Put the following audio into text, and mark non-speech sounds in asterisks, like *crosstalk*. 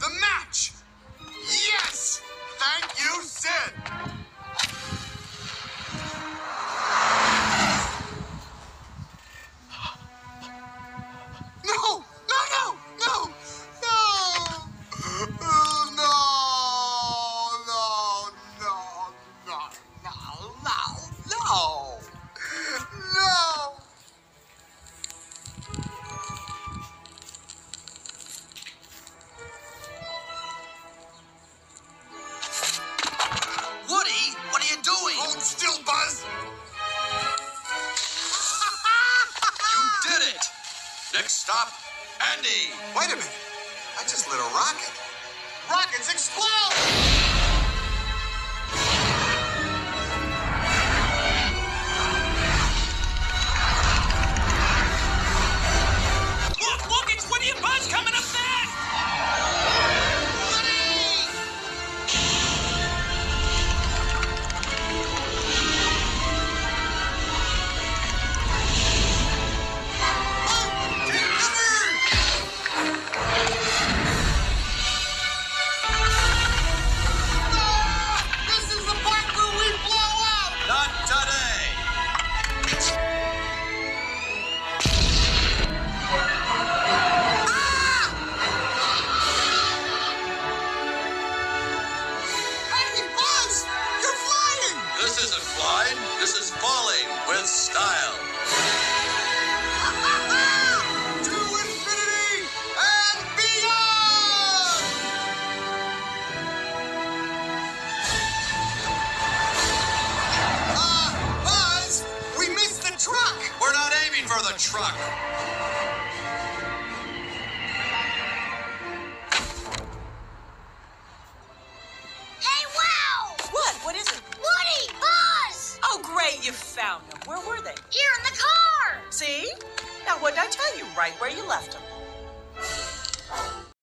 The match! Yes! Thank you, Sid! No! No, no! No! No! No! No! No! No! No! No! Stop, Andy. Wait a minute. I just lit a rocket. Rockets explode! This isn't flying. This is falling with style. *laughs* to infinity and beyond! Uh, Buzz, we missed the truck! We're not aiming for the truck. You found them. Where were they? Here in the car! See? Now, what did I tell you? Right where you left them.